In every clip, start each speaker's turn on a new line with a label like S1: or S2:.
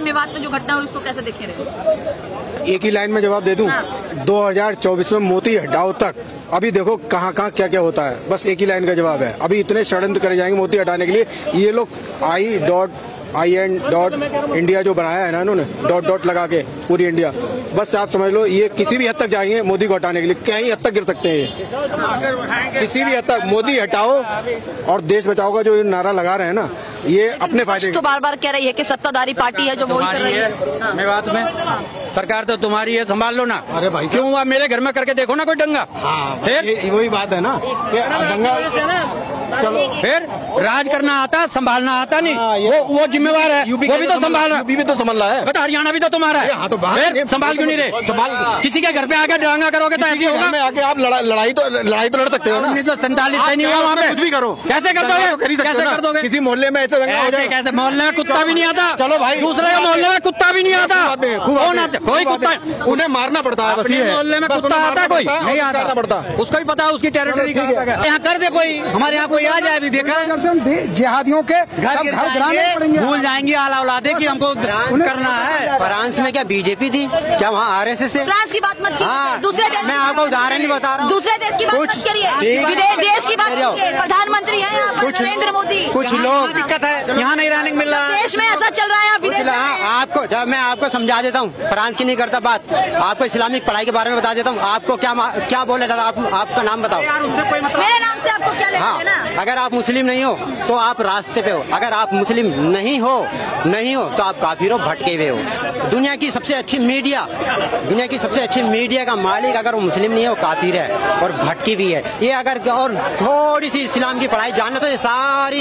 S1: मेवात में जो घटना हुई उसको कैसे देखे रहे?
S2: एक ही लाइन में जवाब दे दूँ?
S1: हाँ।
S2: 2024 में मोती हटाओ तक। अभी देखो कहाँ कहाँ क्या क्या होता है। बस एक ही लाइन का जवाब है। अभी इतने षडयंत्र करे जाएँगे मोती हटाने के लिए। ये लोग I dot I N dot India जो बनाया है ना इन्होंने डॉट डॉट लगा के पूरी इंडिया बस आप समझ लो ये किसी भी हद तक जाएँगे मोदी को हटाने के लिए। कहीं हद तक गिर सकते हैं ये। किसी भी हद तक मोदी हटाओ और देश बचाओ का जो नारा लगा रहे हैं ना ये अपने फ़ायदे
S1: तो बार बार कह रही है कि सत्ताधारी पार्टी है जो वही कर रही है। हाँ।
S3: मैं बात में सरकार तो तुम्हारी है संभाल लो ना।
S2: अरे भाई
S3: क्यों हुआ? मेरे घर में करके देखो ना कोई दंगा। फिर
S2: वही बात है ना दंगा चलो
S3: फिर राज करना आता संभालना आता नहीं।
S2: हाँ, ये-
S3: वो वो जिम्मेवार है
S2: यूपी
S3: वो भी तो संभाल
S2: यूपी भी तो संभाल रहा है।
S3: बता हरियाणा भी तो तुम्हारा है।
S2: हाँ, तो
S3: फिर संभाल क्यों नहीं रहे?
S2: संभाल-
S3: किसी के घर पे आके डांगा करोगे तो ऐसे होगा।
S2: आके आप लड़ाई तो लड़ाई तो लड़ सकते हो
S3: उन्नीस सौ सैंतालीस नहीं हुआ वहाँ पे
S2: कुछ भी करो।
S3: कैसे कर
S2: दंगा तो ही हो
S3: कैसे कर दोगे?
S2: किसी मोहल्ले में ऐसे दंगा हो जाए।
S3: कैसे? मोहल्ले में कुत्ता भी नहीं आता।
S2: चलो भाई,
S3: दूसरे मोहल्ले में कुत्ता भी नहीं आता।
S2: हैं,
S3: कौन कोई कुत्ता
S2: उन्हें मारना पड़ता है
S3: मोहल्ले में कुत्ता आता कोई? नहीं आता।
S2: पड़ता
S3: उसको भी पता है। उसकी टेरिटरी है यहाँ कर दे कोई। हमारे यहाँ कोई आ जाए अभी देखा?
S4: जिहादियों के
S3: घर भूल जाएँगे आला औलादे की हमको करना है।
S5: फ्रांस में क्या बीजेपी थी? क्या वहाँ आर एस एस
S1: फ्रांस की बात मत
S5: हाँ,
S1: दूसरे देश
S5: मैं आपको उदाहरण ही बता रहा हूँ।
S1: दूसरे देश की बात
S5: कुछ-
S1: मत करिए। देश की बात
S5: हो।
S1: प्रधानमंत्री है
S5: कुछ-
S1: नरेंद्र मोदी।
S5: कुछ लोग
S3: दिक्कत है। यहाँ नहीं रहने को मिल रहा। है
S1: देश में ऐसा चल रहा है आप
S5: कुछ
S1: विदेश
S5: लोग-
S1: में
S5: हाँ,
S1: हैं।
S5: आपको जब मैं आपको समझा देता हूँ फ्रांस की नहीं करता बात आपको इस्लामिक पढ़ाई के बारे में बता देता हूँ आपको क्या क्या बोला जाता आप, आपका नाम बताओ।
S1: मेरे नाम से आपको क्या
S5: हाँ
S1: ना
S5: अगर आप मुस्लिम नहीं हो तो आप रास्ते पे हो। अगर आप मुस्लिम नहीं हो नहीं हो तो आप काफिर हो भटके हुए हो। दुनिया की सबसे अच्छी मीडिया दुनिया की सबसे अच्छी मीडिया का मालिक अगर वो मुस्लिम नहीं है वो काफिर है और भटकी भी है। ये अगर और थोड़ी सी इस्लाम की पढ़ाई जानना तो ये सारी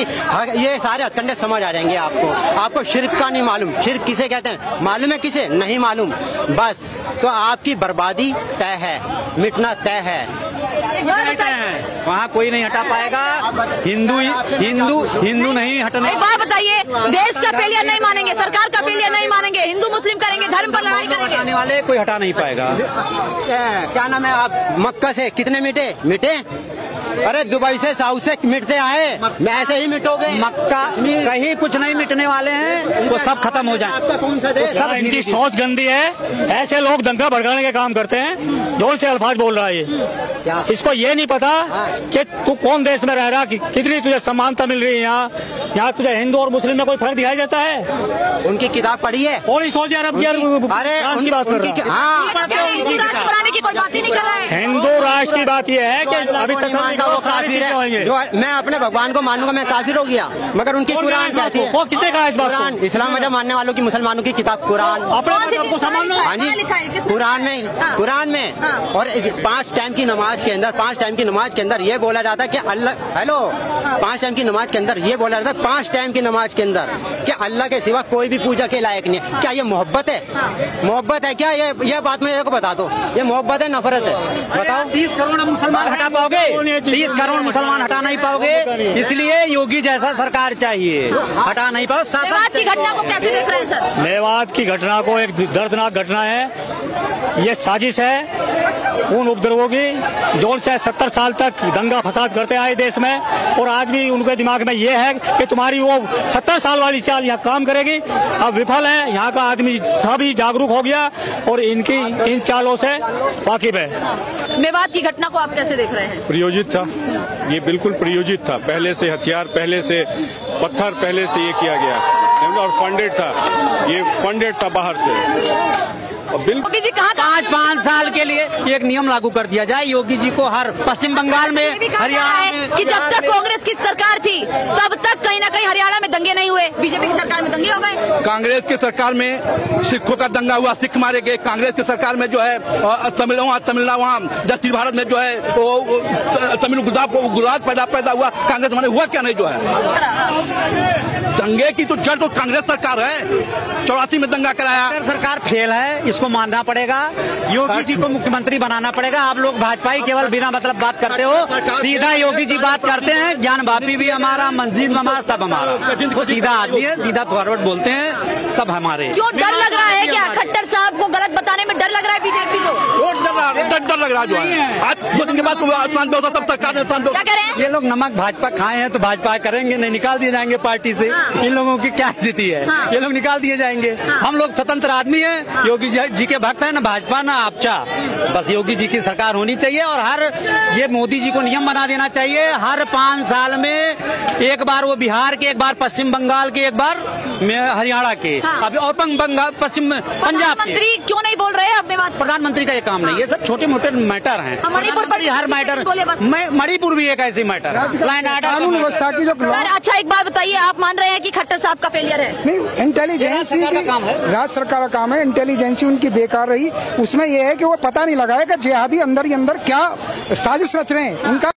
S5: ये सारे हथकंडे समझ आ जाएँगे आपको। आपको शिरक का नहीं मालूम शिरक किसे कहते हैं। मालूम है किसे? नहीं मालूम। बस तो आपकी बर्बादी तय है। मिटना तय है।
S3: वहाँ कोई नहीं हटा पाएगा। हिंदू हिंदू हिंदू नहीं हटने।
S1: एक बात बताइए देश का फेलियर नहीं मानेंगे सरकार का फेलियर नहीं मानेंगे हिंदू मुस्लिम करेंगे धर्म पर लड़ाई
S3: हटाने
S1: करेंगे
S3: वाले कोई हटा नहीं पाएगा।
S5: क्या नाम है आप? मक्का से कितने मिटे? मिटे? अरे दुबई से साउथ से मिटते आए। मैं ऐसे ही मिटोगे।
S3: मक्का कहीं कुछ नहीं मिटने वाले हैं वो सब खत्म हो जाए।
S5: आपका कौन सा देश?
S6: सब इनकी सोच गंदी है। ऐसे लोग दंगा भड़काने के काम करते हैं। ज़ोर से अल्फाज बोल रहा है ये। इसको ये नहीं पता कि तू कौन देश में रह रहा कि कितनी तुझे समानता मिल रही है यहाँ। यहाँ तुझे हिंदू और मुस्लिम में कोई फ़र्क दिखाई देता है?
S5: उनकी किताब पढ़ी है।
S6: और सऊदी अरब की बात कर रहा है?
S5: हाँ?
S1: हिंदू की बात
S6: यह है
S5: जो
S6: कि अभी तक
S5: वो है? जो मैं अपने भगवान को मानूँगा मैं काफिर हो गया मगर उनकी कुरान
S6: इस बात
S5: कहती
S6: को?
S5: है
S6: कौन- किसने कहा इस बात
S5: कुरान इस्लाम मज़हब मानने वालों की मुसलमानों की किताब कुरान। हाँ जी। कुरान में
S1: हाँ।
S5: कुरान में।
S1: हाँ।
S5: और पाँच टाइम की नमाज़ के अंदर पाँच टाइम की नमाज़ के अंदर ये बोला जाता है कि अल्लाह हेलो?
S1: हाँ।
S5: पाँच टाइम की नमाज़ के अंदर ये बोला जाता है पाँच टाइम की नमाज़ के अंदर कि अल्लाह के सिवा कोई भी पूजा के लायक नहीं है। क्या ये मोहब्बत है। मोहब्बत है क्या? ये ये बात मेरे को बता दो। ये मोहब्बत है नफरत है। बताओ।
S3: तीस करोड़ मुसलमान हटा पाओगे? तीस करोड़ मुसलमान हटा नहीं पाओगे? इसलिए योगी जैसा सरकार चाहिए। हटा नहीं पाओ
S1: मेवात की घटना को कैसे देख रहे हैं सर?
S6: मेवात की घटना को एक दर्दनाक घटना है। ये साजिश है उन उपद्रवों की जो से सत्तर साल तक दंगा फसाद करते आए देश में। और आज भी उनके दिमाग में ये है कि तुम्हारी वो सत्तर साल वाली चाल यहाँ काम करेगी। अब विफल है यहाँ का आदमी सभी जागरूक हो गया और इनकी इन चालों से वाकिफ है।
S1: मेवात की घटना को आप कैसे देख रहे हैं?
S7: प्रयोजित था। ये बिल्कुल प्रयोजित था। पहले से हथियार पहले से पत्थर पहले से ये किया गया। और फंडेड था। ये फंडेड था बाहर से।
S1: योगी जी कहा
S3: पाँच पाँच साल के लिए एक नियम लागू कर दिया जाए। योगी जी को हर पश्चिम बंगाल में हरियाणा में
S1: कि जब तक कांग्रेस की सरकार थी तब तक कहीं ना कहीं हरियाणा में दंगे नहीं हुए। बीजेपी की सरकार में दंगे हो गए।
S8: कांग्रेस की सरकार में सिखों का दंगा हुआ सिख मारे गए। कांग्रेस की सरकार में जो है तमिल वहाँ तमिलनाडु वहाँ दक्षिण भारत में जो है वो वो, तमिल गुजरात गुजरात पैदा पैदा हुआ। कांग्रेस माने हुआ क्या नहीं जो है? दंगे की तो जड़ तो कांग्रेस सरकार है। चौरासी में दंगा कराया।
S3: सरकार फेल है इसको मानना पड़ेगा, योगी जी को मुख्यमंत्री बनाना पड़ेगा। आप लोग भाजपा ही केवल बिना मतलब बात करते हो। सीधा योगी जी बात करते हैं, ज्ञान बापी भी हमारा मंजिल हमारा सब हमारा। वो सीधा आदमी है, सीधा फॉरवर्ड बोलते हैं, सब हमारे।
S1: क्यों डर लग रहा है? है क्या? खट्टर साहब को गलत बताने में डर लग रहा है बीजेपी को।
S8: डर डर डर लग रहा जो है। आज दो दिन के बाद शांत होता तब ने शांत
S1: क्या कह रहे हैं?
S3: ये लोग नमक भाजपा खाए हैं तो भाजपा करेंगे नहीं निकाल दिए जाएँगे पार्टी से।
S1: हाँ।
S3: इन लोगों की क्या स्थिति है?
S1: हाँ।
S3: ये लोग निकाल दिए जाएँगे।
S1: हाँ।
S3: हम लोग स्वतंत्र आदमी है। योगी जी- जी के भक्त है ना भाजपा ना आपचा। बस योगी जी की सरकार होनी चाहिए और हर ये मोदी जी को नियम बना देना चाहिए। हर पाँच साल में एक बार वो बिहार के एक बार पश्चिम बंगाल के एक बार हरियाणा के
S1: हाँ।
S3: अभी और पश्चिम पंजाब के।
S1: प्रधानमंत्री क्यों नहीं बोल रहे हैं? बात
S3: प्रधानमंत्री का ये काम नहीं ये सब छोटे मोटे मैटर हैं।
S1: मणिपुर पर
S3: हर मैटर मणिपुर भी एक ऐसी मैटर है।
S4: कानून व्यवस्था की जो
S1: अच्छा एक बात बताइए आप मान रहे हैं की खट्टर साहब का फेलियर है?
S4: नहीं इंटेलिजेंसी
S3: है।
S4: राज्य सरकार का काम है इंटेलिजेंसी उनकी बेकार रही। उसमें यह है की वो पता नहीं लगाया कि जिहादी अंदर ही अंदर क्या साजिश रच रहे हैं। उनका